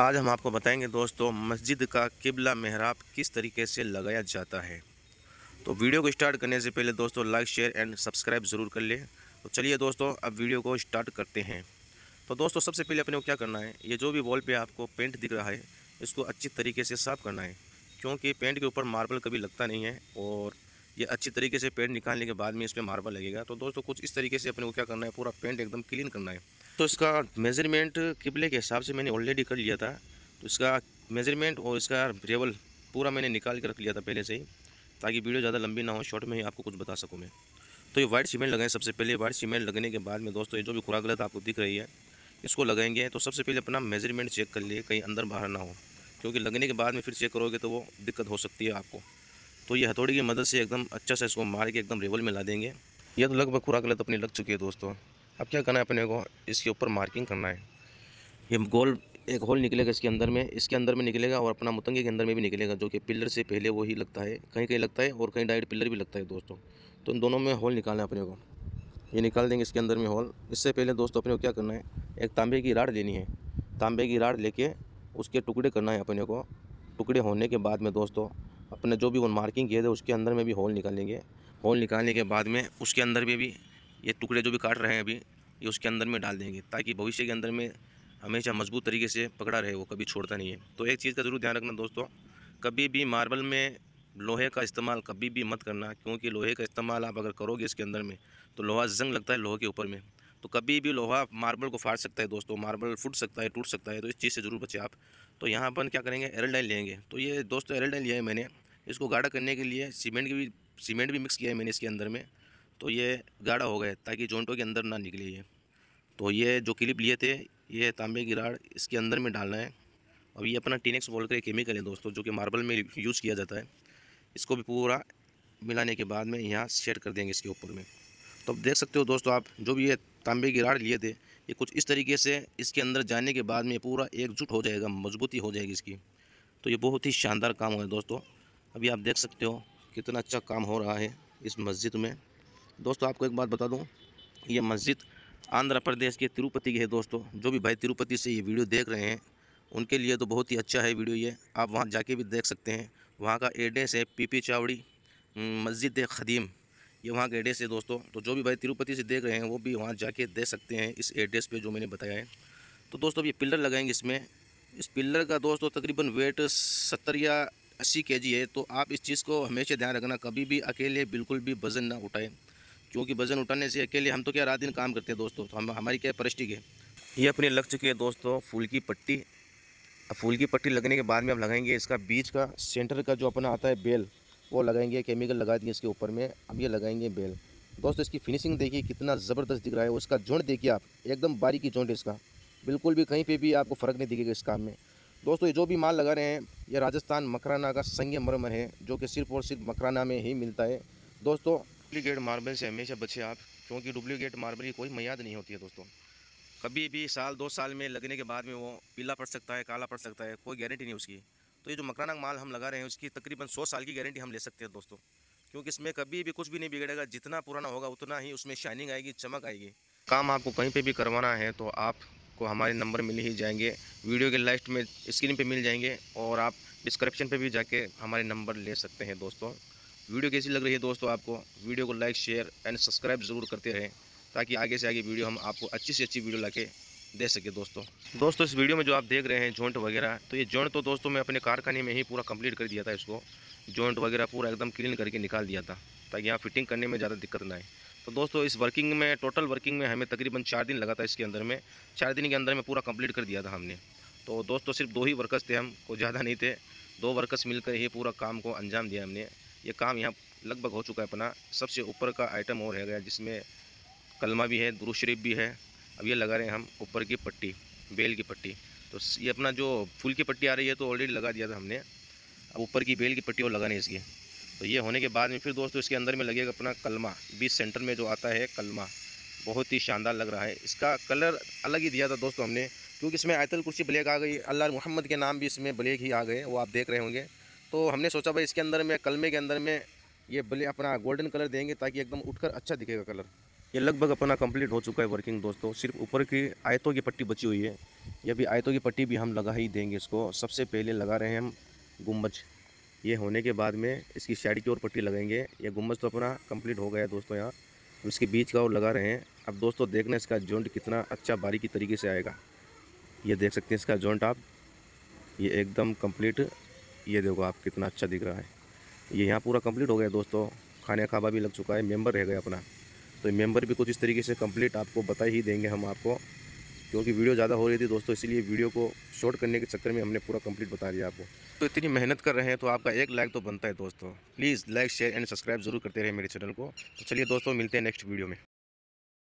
आज हम आपको बताएँगे दोस्तों, मस्जिद का किबला महराब किस तरीके से लगाया जाता है। तो वीडियो को स्टार्ट करने से पहले दोस्तों लाइक शेयर एंड सब्सक्राइब ज़रूर कर लें। तो चलिए दोस्तों, अब वीडियो को स्टार्ट करते हैं। तो दोस्तों, सबसे पहले अपने को क्या करना है, ये जो भी वॉल पे आपको पेंट दिख रहा है, इसको अच्छी तरीके से साफ़ करना है। क्योंकि पेंट के ऊपर मार्बल कभी लगता नहीं है और ये अच्छी तरीके से पेंट निकालने के बाद में इस पर मार्बल लगेगा। तो दोस्तों, कुछ इस तरीके से अपने को क्या करना है, पूरा पेंट एकदम क्लीन करना है। तो इसका मेज़रमेंट किबले के हिसाब से मैंने ऑलरेडी कर लिया था। तो इसका मेज़रमेंट और इसका रेवल पूरा मैंने निकाल के रख लिया था पहले से ही, ताकि वीडियो ज़्यादा लंबी ना हो शॉर्ट में ही आपको कुछ बता सकूँ मैं। तो ये वाइट सीमेंट लगाएँ सबसे पहले। वाइट सीमेंट लगने के बाद में दोस्तों, ये जो भी खुराक गलत आपको दिख रही है, इसको लगाएँगे तो सबसे पहले अपना मेज़रमेंट चेक कर लिए, कहीं अंदर बाहर ना हो, क्योंकि लगने के बाद में फिर चेक करोगे तो वो दिक्कत हो सकती है आपको। तो ये हथौड़ी की मदद से एकदम अच्छा से इसको मार के एकदम रेवल में ला देंगे। ये तो लगभग खुराक गलत अपनी लग चुकी है दोस्तों। अब क्या करना है अपने को? इसके ऊपर मार्किंग करना है। ये गोल एक होल निकलेगा इसके अंदर में, इसके अंदर में निकलेगा और अपना मुतंगे के अंदर में भी निकलेगा, जो कि पिलर से पहले वो ही लगता है। कहीं कहीं लगता है और कहीं डायरेक्ट पिलर भी लगता है दोस्तों। तो इन दोनों में होल निकालना है अपने को। ये निकाल देंगे इसके अंदर में होल इससे पहले दोस्तों अपने को क्या करना है? एक तांबे की राड लेनी है। तांबे की राड लेके उसके टुकड़े करना है अपने को। टुकड़े होने के बाद में दोस्तों अपने जो भी वो मार्किंग किए थे, उसके अंदर में भी होल निकालेंगे। होल निकालने के बाद में उसके अंदर में भी ये टुकड़े जो भी काट रहे हैं अभी, ये उसके अंदर में डाल देंगे, ताकि भविष्य के अंदर में हमेशा मज़बूत तरीके से पकड़ा रहे, वो कभी छोड़ता नहीं है। तो एक चीज़ का ज़रूर ध्यान रखना दोस्तों, कभी भी मार्बल में लोहे का इस्तेमाल कभी भी मत करना, क्योंकि लोहे का इस्तेमाल आप अगर करोगे इसके अंदर में तो लोहा जंग लगता है लोहे के ऊपर में। तो कभी भी लोहा मार्बल को फाड़ सकता है दोस्तों, मार्बल फूट सकता है, टूट सकता है तो इस चीज़ से ज़रूर बचे आप। तो यहाँ अपन क्या करेंगे एरल लेंगे। तो ये दोस्तों एरल लिया है मैंने, इसको गाढ़ा करने के लिए सीमेंट की भी, सीमेंट भी मिक्स किया है मैंने इसके अंदर में। तो ये गाढ़ा हो गया ताकि जोंटों के अंदर ना निकले ये। तो ये जो क्लिप लिए थे, ये तांबे की राड इसके अंदर में डालना है। और ये अपना टीनेक्स बोल कर केमिकल है दोस्तों, जो कि मार्बल में यूज़ किया जाता है। इसको भी पूरा मिलाने के बाद में यहाँ सेट कर देंगे इसके ऊपर में। तो अब देख सकते हो दोस्तों आप, जो भी ये तांबे की राड लिए थे, ये कुछ इस तरीके से इसके अंदर जाने के बाद में पूरा एकजुट हो जाएगा, मजबूती हो जाएगी इसकी। तो ये बहुत ही शानदार काम हुआ है दोस्तों। अभी आप देख सकते हो कितना अच्छा काम हो रहा है इस मस्जिद में। दोस्तों, आपको एक बात बता दूँ। ये मस्जिद आंध्र प्रदेश के तिरुपति के है दोस्तों। जो भी भाई तिरुपति से ये वीडियो देख रहे हैं, उनके लिए तो बहुत ही अच्छा है वीडियो ये। आप वहाँ जाके भी देख सकते हैं। वहाँ का एड्रेस है पीपी चावड़ी मस्जिद खदीम। ये वहाँ का एड्रेस है दोस्तों। तो जो भी भाई तिरुपति से देख रहे हैं, वो भी वहाँ जाके देख सकते हैं इस एड्रेस पे जो मैंने बताया है। तो दोस्तों, अब ये पिलर लगाएँगे इसमें। इस पिलर का दोस्तों, तकरीबन वेट सत्तर या अस्सी के है। तो आप इस चीज़ को हमेशा ध्यान रखना, कभी भी अकेले बिल्कुल भी वज़न ना उठाएँ। क्योंकि वज़न उठाने से अकेले हम तो क्या रात दिन काम करते हैं दोस्तों? तो हम, हमारी क्या परिस्थिति है? ये अपने लग चुकी है दोस्तों, फूल की पट्टी। अब फूल की पट्टी लगने के बाद में हम लगाएँगे इसका बीच का, सेंटर का जो अपना आता है बेल, वो लगाएँगे, केमिकल लगा दिए इसके ऊपर में, अब ये लगाएँगे बेल। दोस्तों, इसकी फिनिशिंग देखिए, कितना ज़बरदस्त दिख रहा है, उसका जोड़ देखिए आप, एकदम बारीकी जोड़ इसका। बिल्कुल भी कहीं पे भी आपको फ़र्क नहीं दिखेगा इस काम में। दोस्तों, ये जो भी माल लगा रहे हैं, ये राजस्थान मकराना का संग मरमर है, जो कि सिर्फ़ और सिर्फ़ मकराना में ही मिलता है। दोस्तों डुप्लीकेट मार्बल से हमेशा बचे आप, क्योंकि डुप्लीकेट मार्बल की कोई मैयाद नहीं होती है दोस्तों। कभी भी साल, दो साल में लगने के बाद में वो पीला पड़ सकता है, काला पड़ सकता है, कोई गारंटी नहीं उसकी। तो ये जो मकराना माल हम लगा रहे हैं, उसकी तकरीबन सौ साल की गारंटी हम ले सकते हैं दोस्तों। क्योंकि इसमें कभी भी कुछ भी नहीं बिगड़ेगा, जितना पुराना होगा उतना ही उसमें शाइनिंग आएगी, चमक आएगी। काम आपको कहीं पर भी करवाना है तो आपको हमारे नंबर मिल ही जाएँगे। वीडियो के लास्ट में स्क्रीन पर मिल जाएँगे, और आप डिस्क्रिप्शन पर भी जाके हमारे नंबर ले सकते हैं दोस्तों। वीडियो कैसी लग रही है दोस्तों आपको? वीडियो को लाइक शेयर एंड सब्सक्राइब ज़रूर करते रहें, ताकि आगे से आगे वीडियो हम आपको अच्छी से अच्छी वीडियो लाके दे सके दोस्तों। दोस्तों, इस वीडियो में जो आप देख रहे हैं जॉइंट वगैरह तो ये जॉइंट तो दोस्तों मैं अपने कारखाने में ही पूरा कंप्लीट कर दिया था इसको। जॉइंट वगैरह पूरा एकदम क्लीन करके निकाल दिया था, ताकि यहाँ फिटिंग करने में ज़्यादा दिक्कत ना आए। तो दोस्तों, इस वर्किंग में टोटल वर्किंग में हमें तकरीबन चार दिन लगा था इसके अंदर में। चार दिन के अंदर में पूरा कंप्लीट कर दिया था हमने। तो दोस्तों, सिर्फ़ दो ही वर्कर्स थे हम को ज़्यादा नहीं थे। दो वर्कर्स मिलकर ही पूरा काम को अंजाम दिया हमने। ये काम यहाँ लगभग हो चुका है अपना। सबसे ऊपर का आइटम और रह गया, जिसमें कलमा भी है दुरू शरीफ भी है। अब ये लगा रहे हैं हम ऊपर की पट्टी, बेल की पट्टी। तो ये अपना जो फूल की पट्टी आ रही है तो ऑलरेडी लगा दिया था हमने। अब ऊपर की बेल की पट्टी और लगानी इसकी। तो ये होने के बाद में फिर दोस्तों इसके अंदर में लगेगा अपना कलमा। बीच सेंटर में जो आता है कलमा, बहुत ही शानदार लग रहा है। इसका कलर अलग ही दिया था दोस्तों हमने, क्योंकि इसमें आयतल कुर्सी ब्लैक आ गई। अल्लाह मोहम्मद के नाम भी इसमें ब्लैक ही आ गए, वो आप देख रहे होंगे। तो हमने सोचा भाई इसके अंदर में, कलमे के अंदर में ये ब्लैक अपना गोल्डन कलर देंगे ताकि एकदम उठकर अच्छा दिखेगा कलर ये लगभग अपना कंप्लीट हो चुका है वर्किंग दोस्तों। सिर्फ़ ऊपर की आयतों की पट्टी बची हुई है। ये भी आयतों की पट्टी भी हम लगा ही देंगे इसको। सबसे पहले लगा रहे हैं हम गुम्बज ये होने के बाद में इसकी साइड की ओर पट्टी लगाएँगे। ये गुम्बज तो अपना कंप्लीट हो गया है दोस्तों यहाँ। इसके बीच का और लगा रहे हैं। अब दोस्तों देखना इसका जॉइंट कितना अच्छा बारीकी तरीके से आएगा। ये देख सकते हैं इसका जॉइंट आप। ये एकदम कंप्लीट ये देखो आप कितना अच्छा दिख रहा है। ये यहाँ पूरा कंप्लीट हो गया दोस्तों। खाने खाबा भी लग चुका है मेंबर रह गया अपना। तो मेंबर भी कुछ इस तरीके से कंप्लीट आपको बता ही देंगे हम आपको। क्योंकि वीडियो ज़्यादा हो रही थी दोस्तों, इसीलिए वीडियो को शॉर्ट करने के चक्कर में हमने पूरा कंप्लीट बता दिया आपको। तो इतनी मेहनत कर रहे हैं तो आपका एक लाइक तो बनता है दोस्तों। Please like share and subscribe ज़रूर करते रहे मेरे चैनल को। तो चलिए दोस्तों, मिलते हैं नेक्स्ट वीडियो में।